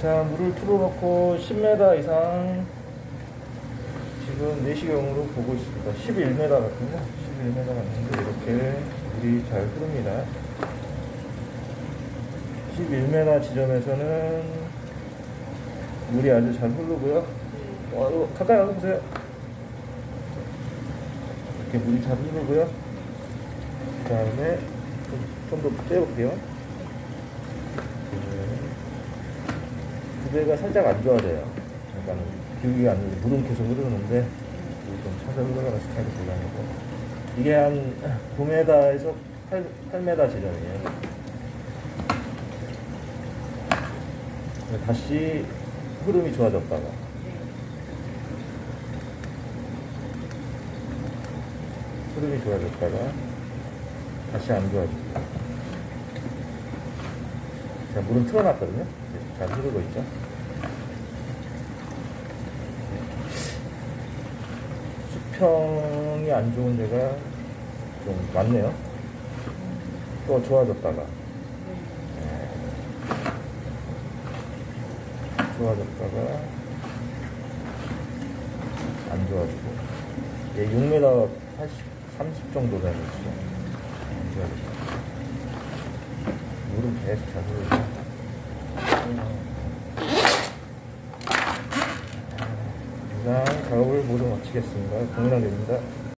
자, 물을 틀어놓고 10m 이상 지금 내시경으로 보고 있습니다. 11m 같은데, 11m 같은데 이렇게 물이 잘 흐릅니다. 11m 지점에서는 물이 아주 잘 흐르고요. 어, 이거 가까이 와서 보세요. 이렇게 물이 잘 흐르고요. 그 다음에 좀 더 떼볼게요. 구배가 살짝 안 좋아져요. 약간 기울기가 안 좋아요. 물은 계속 흐르는데 좀 차서 흘러가는 스타일이 곤란하고 이게 한 9m에서 8, 8m 지점이에요. 다시 흐름이 좋아졌다가 흐름이 좋아졌다가 다시 안 좋아지고 자 물은 틀어놨거든요 잘 흐르고 있죠? 수평이 안 좋은 데가 좀 많네요. 또 좋아졌다가. 네. 좋아졌다가 안 좋아지고. 얘 6m 80, 30 정도 되는 거죠. 안 좋아졌다 물은 계속 잘 흐르고 이상 작업을 모두 마치겠습니다. 공연하겠습니다.